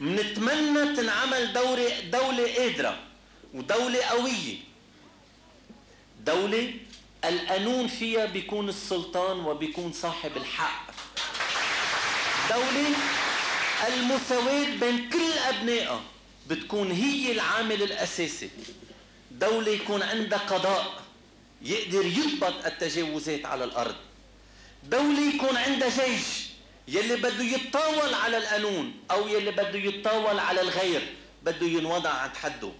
منتمنى تنعمل دورة دولة قادرة ودولة قوية. دولة القانون فيها بيكون السلطان وبيكون صاحب الحق. دولة المساواة بين كل أبنائها بتكون هي العامل الأساسي. دولة يكون عندها قضاء يقدر يضبط التجاوزات على الأرض. دولة يكون عندها جيش يلي بده يتطاول على القانون أو يلي بده يتطاول على الغير بده ينوضع عند حده.